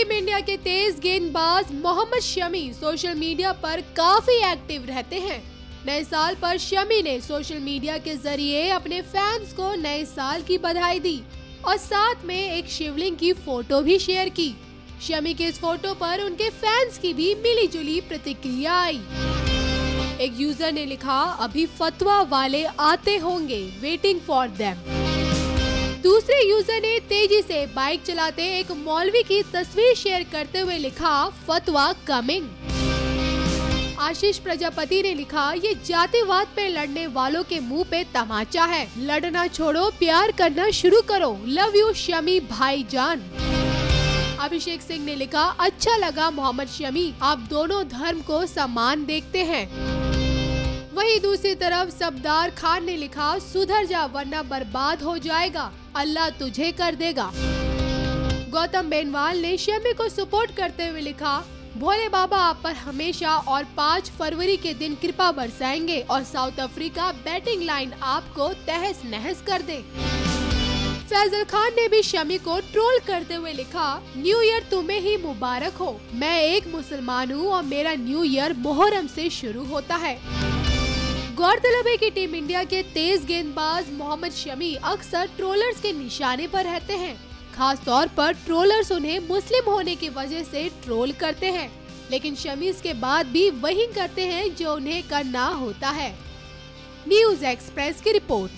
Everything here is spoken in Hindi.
टीम इंडिया के तेज गेंदबाज मोहम्मद शमी सोशल मीडिया पर काफ़ी एक्टिव रहते हैं। नए साल पर शमी ने सोशल मीडिया के ज़रिए अपने फैंस को नए साल की बधाई दी और साथ में एक शिवलिंग की फ़ोटो भी शेयर की। शमी के इस फ़ोटो पर उनके फैंस की भी मिली जुली प्रतिक्रिया आई। एक यूज़र ने लिखा, अभी फतवा वाले आते होंगे वेटिंग फॉर देम दूसरे यूज़र ने तेज़ी से बाइक चलाते एक मौलवी की तस्वीर शेयर करते हुए लिखा, फतवा कमिंग आशीष प्रजापति ने लिखा, ये जातिवाद पे लड़ने वालों के मुँह पे तमाचा है। लड़ना छोड़ो, प्यार करना शुरू करो। लव यू शमी भाई जान अभिषेक सिंह ने लिखा अच्छा लगा मोहम्मद शमी। आप दोनों धर्म को समान देखते हैं। वहीं दूसरी तरफ़ सबदार खान ने लिखा, सुधर जा वरना बर्बाद हो जाएगा। अल्लाह तुझे कर देगा। गौतम बेनवाल ने शमी को सपोर्ट करते हुए लिखा, भोले बाबा, आप पर हमेशा और 5 फरवरी के दिन कृपा बरसाएँगे और साउथ अफ्रीका बैटिंग लाइन आपको तहस नहस कर दे। फैजल खान ने भी शमी को ट्रोल करते हुए लिखा, न्यू ईयर तुम्हें ही मुबारक हो। मैं एक मुसलमान हूँ और मेरा न्यू ईयर मोहर्रम से शुरू होता है। गौरतलब है कि टीम इंडिया के तेज गेंदबाज मोहम्मद शमी अक्सर ट्रोलर्स के निशाने पर रहते हैं। खास तौर पर ट्रोलर्स उन्हें मुस्लिम होने की वजह से ट्रोल करते हैं। लेकिन शमी इसके बाद भी वही करते हैं जो उन्हें करना होता है। न्यूज़ एक्सप्रेस की रिपोर्ट।